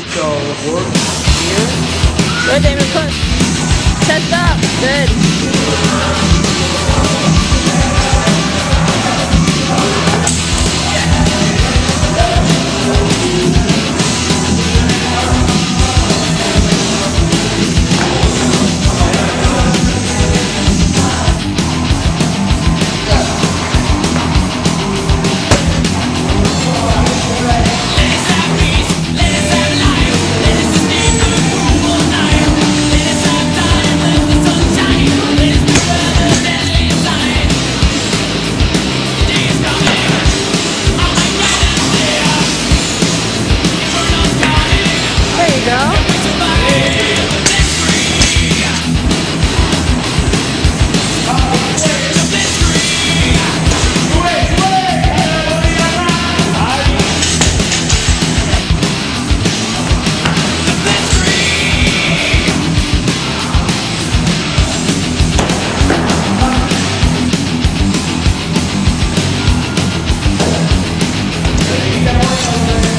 right, so work here. Good, push. Chest up. Good. Thank you.